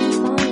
me